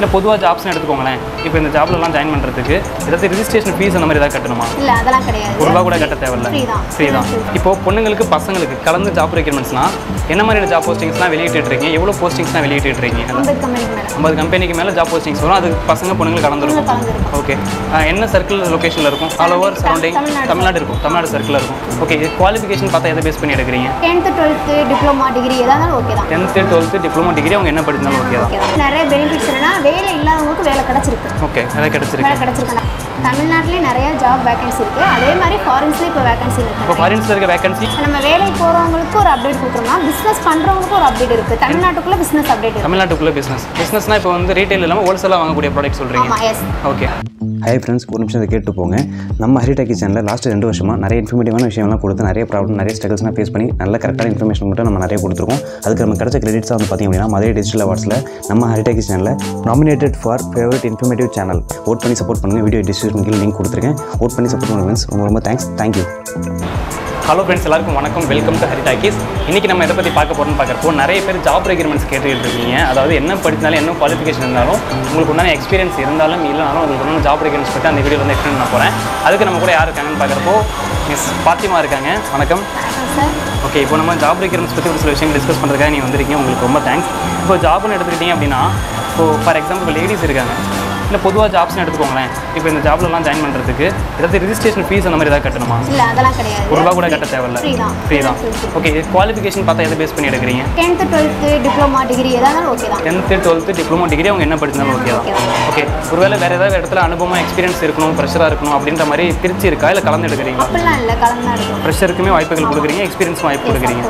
இல்லை பொதுவாக ஜாப்ஸ்னு எடுத்துக்கோங்களேன். இப்போ இந்த ஜாப்லலாம் ஜாயின் பண்ணுறதுக்கு ஏதாவது ரிஜிஸ்ட்ரேஷன் ஃபீஸ் அந்த மாதிரி ஏதாவது கட்டணுமா? இல்ல அதெல்லாம் கிடையாது. ஒரு ரூபா கூட கட்ட தேவையில்ல. ஃப்ரீ தான். இப்போ பொண்ணுங்களுக்கு பசங்களுக்கு கலந்து ஜாப் ரெக்யூர்மெண்ட்ஸ்னா என்ன மாதிரியான ஜாப் போஸ்டிங்ஸ்லாம் வெளியிட்டு இருக்கீங்க எவ்வளோ போஸ்டிங்ஸ்லாம் வெளியிட்டு இருக்கீங்க ஐம்பது கம்பெனிக்கு மேல ஜாப் போஸ்டிங்ஸ் வரும். அது பசங்க பொண்ணுங்களுக்கு கலந்துருக்கும். ஓகே என்ன சர்க்கிள் லொகேஷனில் இருக்கும்? All over surrounding Tamil Nadu. இருக்கும். தமிழ்நாடு சர்க்கிளில் இருக்கும். ஓகே குவாலிஃபிகேஷன் பார்த்தா எதை பேஸ் பண்ணி எடுக்கிறீங்க? டென்த்து டுவெல்த்து டிப்ளமா டிகிரி இருந்தாலும் ஓகே தான். டென்த்து டுவெல்த்து டிப்ளமோ டிகிரி அவங்க என்ன தான். ஓகே தான். நிறைய பெனிஃபிட்ஸ் என்னன்னா வேலை இல்லாதவங்களுக்கு வேலை கிடைச்சிருக்கு. ஓகே எதாவது கிடச்சிருக்கு. வேலை கிடைச்சிருக்கு. தமிழ்நாட்டிலே நிறைய ஜாப் வேகன்சி இருக்கு. அதே மாதிரி ஃபாரின்ஸ்லேயும் இப்போ வேகன்சி இப்போ இருக்கு ஃபாரின்ஸில் இருக்க வேகன்சி நம்ம வேலைக்கு போகிறவங்களுக்கு ஒரு அப்டேட் கொடுக்குறோம்னா பிஸ்னஸ் பண்ணுறவங்களுக்கு ஒரு அப்டேட் இருக்கு. தமிழ்நாட்டுக்குள்ள பிஸ்னஸ் அப்டேட் தமிழ்நாட்டுக்குள்ளே பிஸ்னஸ் பிஸ்னஸ்னால் இப்போ வந்து ரீட்டைல் இல்லாமல் ஹோல்சேலாக வாங்கக்கூடிய ப்ராடக்ட் சொல்கிறீங்க ஆமாம் எஸ் ஓகே ஹை ஃப்ரெண்ட்ஸ் ஒரு நிமிஷம் இதை கேட்டு போங்க. நம்ம ஹரிடாக்கி சேனலில் லாஸ்ட் ரெண்டு வருஷமாக நிறைய இன்ஃபர்மேட்டிவான விஷயம்லாம் கொடுத்து நிறைய ப்ராப்ளம் நிறைய ஸ்ட்ரகல்ஸ்லாம் ஃபேஸ் பண்ணி நல்ல கரெக்டான இன்ஃபர்மேஷன் மட்டும் நம்ம நிறைய கொடுத்துருக்கோம். அதுக்கு நம்ம கிடைச்ச கிரெடிட்ஸாக வந்து பார்த்திங்க அப்படின்னா மதுரை டிஜிட்டல் அவார்ட்ஸில் நம்ம ஹரிடாக்கி சேனலில் nominated for favourite informative channel vote பண்ணி சப்போர்ட் பண்ணுங்கள் வீடியோ டிஸ்கிரிப்ஷன் கீழே லிங்க் கொடுத்துருக்கேன். ஓட் பண்ணி சப்போர்ட் பண்ணுங்க ரொம்ப ரொம்ப தேங்க்ஸ் தேங்க்யூ ஹலோ ஃப்ரெண்ட்ஸ் எல்லாருக்கும் வணக்கம். வெல்கம் டு ஹரி டாக்கீஸ் இன்றைக்கி நம்ம எதை பற்றி பார்க்க போகிறோம்னு பார்க்குறப்போ நிறைய பேர் ஜாப் ரெக்யூர்மெண்ட்ஸ் கேட்டுக்கிட்டு இருக்கீங்க அதாவது என்ன படித்தாலும் என்ன குவாலிஃபிகேஷன் இருந்தாலும் உங்களுக்கு உண்டான எக்ஸ்பீரியன்ஸ் இருந்தாலும் இல்லைனாலும் உங்களுக்கு உண்டான ஜாப் ரெக்யூர்மெண்ட்ஸ் பற்றி அந்த வீடியோ வந்து எக்ஸ்பிளைன் பண்ண போகிறேன் அதுக்கு நம்ம கூட யார் இருக்காங்கன்னு பார்க்குறப்போ மிஸ் பாத்திமா இருக்காங்க. வணக்கம். ஓகே இப்போ நம்ம ஜாப் ரெக்யூர்மெண்ட்ஸ் பற்றி ஒரு சில விஷயம் டிஸ்கஸ் பண்ணுறதுக்காக நீங்கள் வந்திருக்கீங்க. உங்களுக்கு ரொம்ப தேங்க்ஸ் இப்போ ஜாப்னு எடுத்துக்கிட்டீங்க அப்படின்னா இப்போ ஃபார் எக்ஸாம்பிள் லேடிஸ் இருக்காங்க. இல்லை பொதுவாக ஜாப்ஸ்னு எடுத்துக்கோங்களேன். இப்போ இந்த ஜாப்லலாம் ஜாயின் பண்ணுறதுக்கு ஏதாவது ரிஜிஸ்ட்ரேஷன் ஃபீஸ் அந்த மாதிரி ஏதாவது கட்டணுமா? இல்ல அதெல்லாம் கிடையாது. ஒரு ரூபா கூட கட்ட தேவையில்ல. ஃப்ரீ தான். ஃப்ரீ தான். ஓகே குவாலிஃபிகேஷன் பார்த்தா எதை பேஸ் பண்ணி எடுக்கிறீங்க? டென்த்து டுவெல்த்து டிப்ளமா டிகிரி இருந்தாலும் ஓகே தான். டென்த்து டுவெல்த்து டிப்ளமோ டிகிரி அவங்க என்ன படிச்சாலும் ஓகே தான். ஓகே ஒருவேளை வேறு ஏதாவது இடத்துல அனுபவம் எக்ஸ்பீரியன்ஸ் இருக்கணும் ப்ரெஷராக இருக்கணும் அப்படின்ற மாதிரி பிரிச்சு இருக்கா இல்லை கலந்து எடுக்கிறீங்களா? அப்படிலாம் இல்லை கலந்து தான் எடுக்கணும் ப்ரெஷருக்குமே வாய்ப்புகள் கொடுக்குறீங்க எக்ஸ்பீரியன்ஸும் வாய்ப்பு கொடுக்குறீங்க.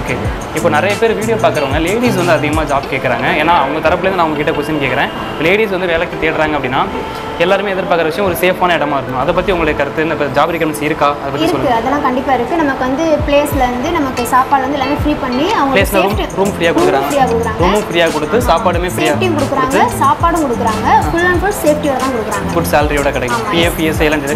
ஓகே இப்போ நிறைய பேர் வீடியோ பார்க்குறவங்க லேடிஸ் வந்து அதிகமாக ஜாப் கேட்குறாங்க ஏன்னா அவங்க தரப்புலேருந்து நான் உங்ககிட்ட கொஸ்டின் கேட்குறேன் லேடிஸ் வந்து வேலைக்கு தேடுறாங்க அப்படின்னா எல்லாருமே எதிர்பார்க்குற விஷயம் ஒரு சேஃபான இடமா இருக்கணும். அதை பற்றி உங்களுக்கு கருத்து இந்த ஜாப் ரெக்கமெண்ட்ஸ் இருக்கா? அதை பற்றி சொல்லுங்கள் அதெல்லாம் கண்டிப்பா இருக்கு. நமக்கு வந்து பிளேஸ்ல இருந்து நமக்கு சாப்பாடு வந்து எல்லாமே ஃப்ரீ பண்ணி அவங்க ரூம் ஃப்ரீயாக கொடுக்குறாங்க. ஃப்ரீயா கொடுக்குறாங்க. ரூமும் ஃப்ரீயாக கொடுத்து சாப்பாடுமே ஃப்ரீயாக கொடுக்குறாங்க. சாப்பாடும் கொடுக்குறாங்க. ஃபுல் அண்ட் ஃபுல் சேஃப்டியோட தான் கொடுக்குறாங்க. ஃபுட் சேலரியோட கிடைக்கும். பிஎஃப் பிஎஸ்ஐ எல்லாம்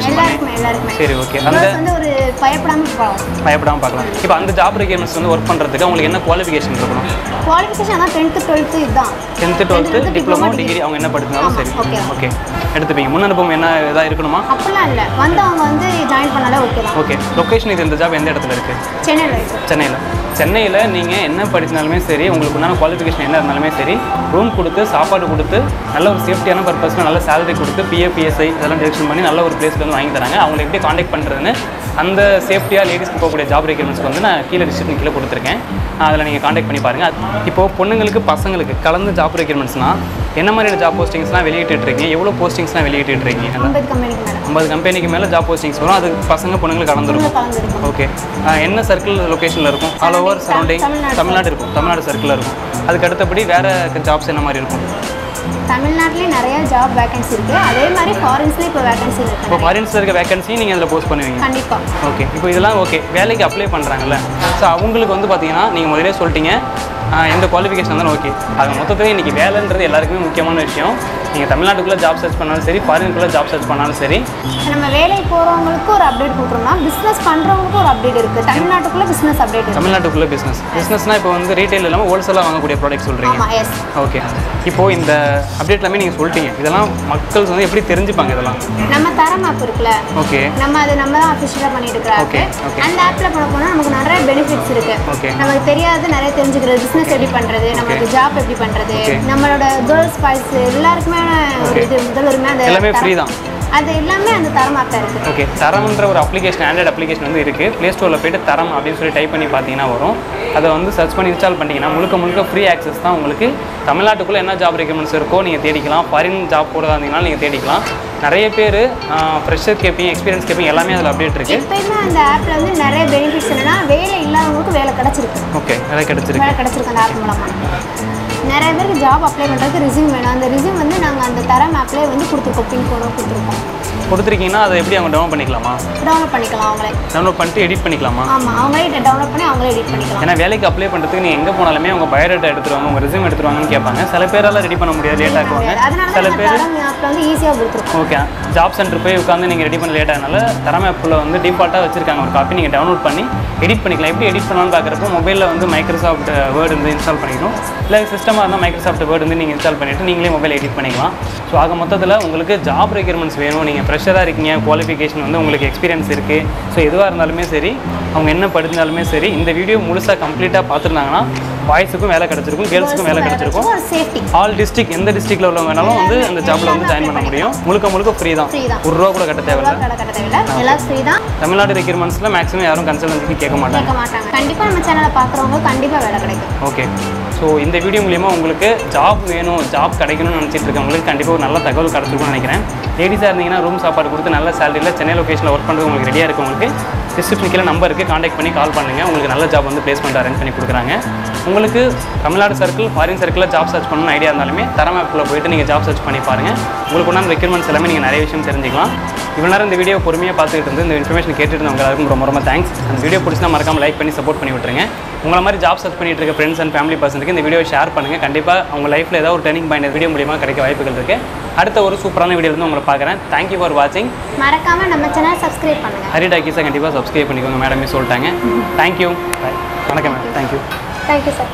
சரி ஓகே அந்த வந்து ஒரு பயப்படாம போகலாம் பயப்படாமல் பார்க்கலாம். இப்போ அந்த ஜாப் ரெக்யூர்மெண்ட்ஸ் வந்து ஒர்க் பண்ணுறதுக்கு உங்களுக்கு என்ன குவாலிஃபிகேஷன் இருக்கணும்? குவாலிஃபிகேஷன் அதான் டென்த்து டுவெல்த்து இதுதான். டென்த்து டுவெல்த்து டிப்ளமோ டிகிரி அவங்க என்ன படிச்சாலும் சரி. okay. ஓகே எடுத்துப்பீங்க. முன் அனுபவம் என்ன இதாக இருக்கணுமா? அப்படிலாம் இல்லை. வந்து அவங்க வந்து ஜாயின் பண்ணாலே ஓகே தான். ஓகே லொக்கேஷன் இது இந்த ஜாப் எந்த இடத்துல இருக்குது சென்னையில் சென்னையில். சென்னையில் நீங்கள் என்ன படிச்சினாலுமே சரி உங்களுக்கு உண்டான குவாலிஃபிகேஷன் என்ன இருந்தாலுமே சரி ரூம் கொடுத்து சாப்பாடு கொடுத்து நல்ல ஒரு சேஃப்டியான பர்பஸில் நல்ல சேலரி கொடுத்து பிஎஃப் பிஎஸ்ஐ இதெல்லாம் டிரெக்ஷன் பண்ணி நல்ல ஒரு பிளேஸ்ல வந்து வாங்கி தராங்க. அவங்களை எப்படி காண்டாக்ட் பண்ணுறதுன்னு அந்த சேஃப்டியாக லேடிஸ்க்கு போகக்கூடிய ஜாப் ரெக்யூர்மெண்ட்ஸ்க்கு வந்து நான் கீழே டிஸ்கிரிப்ஷன் கீழே கொடுத்துருக்கேன். அதில் நீங்கள் காண்டாக்ட் பண்ணி பாருங்கள் இப்போது பொண்ணுங்களுக்கு பசங்களுக்கு கலந்து ஜாப் ரெக்யூர்மெண்ட்ஸ்னால் என்ன மாதிரியான ஜாப் போஸ்டிங்ஸ்லாம் வெளியிட்டு இருக்கீங்க? எவ்வளோ போஸ்டிங்ஸ்லாம் வெளியிட்டு இருக்கீங்க? ஐம்பது கம்பெனிக்கு மேலே. ஜாப் போஸ்டிங்ஸ் வரும். அது பசங்க பொண்ணுங்களுக்கு கலந்துருக்கும். ஓகே என்ன சர்க்கிள் லொக்கேஷனில் இருக்கும்? All over surrounding. தமிழ்நாடு இருக்கும். தமிழ்நாடு சர்க்கிளில் இருக்கும். அதுக்கு அடுத்தபடி வேறு ஜாப்ஸ் என்ன மாதிரி இருக்கும்? தமிழ்நாட்டிலே நிறைய ஜாப் வேகன்சி இருக்கு. அதே மாதிரி ஃபாரின்ஸ்லேயும் இப்போ வேகன்சி இப்போ இருக்கு ஃபாரின்ஸில் இருக்க வேகன்சி நீங்கள் அதில் போஸ்ட் பண்ணுவீங்க? கண்டிப்பா. ஓகே இப்போ இதெல்லாம் ஓகே வேலைக்கு அப்ளை பண்ணுறாங்கல்ல ஸோ அவங்களுக்கு வந்து பார்த்தீங்கன்னா நீங்கள் முதலே சொல்லிட்டீங்க. எந்த குவாலிஃபிகேஷன் இருந்தாலும் ஓகே அது மொத்தத்தில் இன்றைக்கி வேலைன்றது எல்லாருக்குமே முக்கியமான விஷயம். நீங்கள் தமிழ்நாட்டுக்குள்ளே ஜாப் சர்ச் பண்ணாலும் சரி ஃபாரினுக்குள்ளே ஜாப் சர்ச் பண்ணாலும் சரி. நம்ம வேலைக்கு போகிறவங்களுக்கு ஒரு அப்டேட் கொடுக்குறோம்னா பிஸ்னஸ் பண்ணுறவங்களுக்கு ஒரு அப்டேட் இருக்கு. தமிழ்நாட்டுக்குள்ள பிஸ்னஸ் அப்டேட் தமிழ்நாட்டுக்குள்ளே பிஸ்னஸ் பிஸ்னஸ்னால் இப்போ வந்து ரீட்டைல் இல்லாமல் ஹோல்சேலாக வாங்கக்கூடிய ப்ராடக்ட் சொல்கிறீங்க ஓகே இப்போது இந்த அப்டேட் எல்லாமே நீங்கள் சொல்லிட்டீங்க இதெல்லாம் மக்கள் வந்து எப்படி தெரிஞ்சுப்பாங்க இதெல்லாம் நம்ம தரம் ஆப் இருக்குல்ல ஓகே நம்ம அது நம்ம தான் அஃபிஷியலாக பண்ணிட்டு இருக்கிற. அந்த ஆப்பில் பண்ண போனால் நமக்கு நிறைய பெனிஃபிட்ஸ் இருக்கு. நமக்கு தெரியாது நிறைய தெரிஞ்சுக்கிறது பிஸ்னஸ் எப்படி பண்ணுறது நமக்கு ஜாப் எப்படி பண்ணுறது Okay. நம்மளோட கேர்ள்ஸ் பாய்ஸ் எல்லாருக்குமே ஒரு. இது முதல் உரிமை அந்த எல்லாமே free தான். அது எல்லாமே அந்த தரம் ஆப்பில் இருக்கு. ஓகே தரம்ன்ற ஒரு அப்ளிகேஷன் ஆண்ட்ராய்ட் அப்ளிகேஷன் வந்து இருக்குது ப்ளே ஸ்டோரில் போயிட்டு தரம் அப்படின்னு சொல்லி டைப் பண்ணி பார்த்தீங்கன்னா வரும். அதை வந்து சர்ச் பண்ணி இன்ஸ்டால் பண்ணிட்டீங்கன்னா முழுக்க முழுக்க ஃப்ரீ ஆக்சஸ் தான் உங்களுக்கு. தமிழ்நாட்டுக்குள்ளே என்ன ஜாப் ரெக்கமெண்ட்ஸ் இருக்கோ நீங்கள் தேடிக்கலாம். ஃபாரின் ஜாப் போடுறதா இருந்தீங்கன்னா நீங்கள் தேடிக்கலாம். நிறைய பேர் ஃப்ரெஷர் கேப்பிங் எக்ஸ்பீரியன்ஸ் கேப்பிங் எல்லாமே அதில் அப்டேட் இருக்குது எப்பயுமே அந்த ஆப்பில் வந்து நிறைய பெனிஃபிட்ஸ் என்னன்னா வேலை இல்லாதவங்களுக்கு வேலை கிடைச்சிருக்கு. ஓகே நிறைய கிடச்சிருக்கு. வேலை கிடைச்சிருக்கு அந்த ஆப் மூலமா. நிறைய பேருக்கு ஜாப் அப்ளை பண்ணுறதுக்கு ரிசியூம் வேணும். அந்த ரிசியூம் வந்து நாங்கள் அந்த தரம் ஆப்லேயே வந்து கொடுத்துருக்கோம். பின் கோடும் கொடுத்துருக்கோம். கொடுத்துருக்கீங்கன்னா அதை எப்படி அவங்க டவுன் பண்ணிக்கலாமா? டவுன்லோட் பண்ணிக்கலாம் அவங்களே. டவுன்லோட் பண்ணிட்டு எடிட் பண்ணிக்கலாமா? ஆமாம் அவங்களே டவுன்லோட் பண்ணி அவங்களே எடிட் பண்ணிக்கலாம். ஏன்னா வேலைக்கு அப்ளை பண்ணுறதுக்கு நீங்கள் எங்கே போனாலுமே அவங்க பயோடேட்டா எடுத்துருவாங்க உங்கள் ரெஸ்யூம் எடுத்துருவாங்கன்னு கேட்பாங்க. சில பேரால் ரெடி பண்ண முடியாது லேட் ஆக்குவாங்க. சில பேர் வந்து ஈஸியாக கொடுத்துருக்கோம். ஓகே ஜாப் சென்டர் போய் உட்காந்து நீங்கள் ரெடி பண்ண லேட் ஆனால தரம் ஆப்பில் வந்து டிஃபால்ட்டாக வச்சிருக்காங்க ஒரு காப்பி நீங்கள் டவுன்லோட் பண்ணி எடிட் பண்ணிக்கலாம். எப்படி எடிட் பண்ணலாம்னு பார்க்குறப்போ மொபைலில் வந்து மைக்ரோசாஃப்ட் வேர்டு வந்து இன்ஸ்டால் பண்ணிக்கணும் இல்லை சிஸ்டம் சிஸ்டமாக இருந்தால் மைக்ரோசாஃப்ட் வேர்ட் வந்து நீங்கள் இன்ஸ்டால் பண்ணிவிட்டு நீங்களே மொபைல் எடிட் பண்ணிக்கலாம். ஸோ ஆக மொத்தத்தில் உங்களுக்கு ஜாப் ரெக்யர்மெண்ட்ஸ் வேணும். நீங்கள் ஃப்ரெஷராக இருக்கீங்க குவாலிஃபிகேஷன் வந்து உங்களுக்கு எக்ஸ்பீரியன்ஸ் இருக்குது ஸோ எதுவாக இருந்தாலுமே சரி அவங்க என்ன படித்தாலுமே சரி இந்த வீடியோ முழுசாக கம்ப்ளீட்டாக பார்த்துருந்தாங்கன்னா பாய்ஸுக்கும் வேலை கிடச்சிருக்கும் கேர்ள்ஸுக்கும் வேலை கிடச்சிருக்கும். ஆல் டிஸ்ட்ரிக்ட் எந்த டிஸ்ட்ரிக்ட்ல உள்ளவங்க வேணாலும் வந்து அந்த ஜாப்ல வந்து ஜாயின் பண்ண முடியும். முழுக்க முழுக்க ஃப்ரீ தான். ஒரு ரூபா கூட கட்ட தேவையில்ல. எல்லாம் ஃப்ரீ தான். தமிழ்நாடு ரெக்யூர்மெண்ட்ஸில் மேக்ஸிமம் யாரும் கன்சல்டன்சி கேட்க மாட்டாங்க. கேட்க மாட்டாங்க. கண்டிப்பாக நம்ம சேனலை பார்க்குறவங்க கண்டிப்பாக வேலை கிடைக்கும். ஓகே ஸோ இந்த வீடியோ மூலியமா உங்களுக்கு ஜாப் வேணும் ஜாப் கிடைக்கணும்னு நினச்சிட்டு இருக்கவங்களுக்கு கண்டிப்பாக ஒரு நல்ல தகவல் கிடச்சிருக்கும்னு நினைக்கிறேன். லேடிஸாக இருந்தீங்கன்னா ரூம் சாப்பாடு கொடுத்து நல்ல சேலரியில் சென்னை லொக்கேஷனில் ஒர்க் பண்ணுறது உங்களுக்கு ரெடியாக இருக்கவங்களுக்கு டிஸ்கிரிப்ஷன் கீழே நம்பர் இருக்குது காண்டாக்ட் பண்ணி கால் பண்ணுங்கள் உங்களுக்கு நல்ல ஜாப் வந்து பிளேஸ்மெண்ட் அரேஞ்ச் பண்ணி கொடுக்குறாங்க. உங்களுக்கு தமிழ்நாடு சர்க்கிள் ஃபாரின் சர்க்கிளில் ஜாப் சர்ச் பண்ணணும்னு ஐடியா இருந்தாலுமே தரம் ஆப்பில் போயிட்டு நீங்கள் ஜாப் சர்ச் பண்ணி பாருங்கள் உங்களுக்கு உண்டான ரெக்யூர்மெண்ட்ஸ் எல்லாமே நீங்கள் நிறைய விஷயம் தெரிஞ்சுக்கலாம். இவ்வளோ நேரம் இந்த வீடியோ பொறுமையாக பார்த்துக்கிட்டு இருந்து இந்த இன்ஃபர்மேஷன் கேட்டுட்டு இருந்தவங்க எல்லாருக்கும் ரொம்ப ரொம்ப தேங்க்ஸ் அந்த வீடியோ பிடிச்சினா மறக்காம லைக் பண்ணி சப்போர்ட் பண்ணி விட்டுருங்க. உங்களை மாதிரி ஜாப் சர்ச் பண்ணிட்டு இருக்க ஃப்ரெண்ட்ஸ் அண்ட் ஃபேமிலி பர்சனுக்கு இந்த வீடியோ ஷேர் பண்ணுங்கள் கண்டிப்பாக அவங்க லைஃப்பில் ஏதாவது ஒரு டர்னிங் பாயிண்ட் வீடியோ மூலியமாக கிடைக்க வாய்ப்புகள் இருக்குது அடுத்த ஒரு சூப்பரான வீடியோ வந்து உங்களை பார்க்குறேன். தேங்க்யூ ஃபார் வாட்சிங் மறக்காமல் நம்ம சேனல் சப்ஸ்கிரைப் பண்ணுங்கள் ஹரி டாக்கீஸை கண்டிப்பாக சப்ஸ்கிரைப் பண்ணிக்கோங்க மேடமே சொல்லிட்டாங்க. தேங்க்யூ வணக்கம் மேடம் தேங்க்யூ தேங்க்யூ சார்